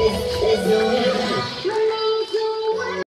is, is the way.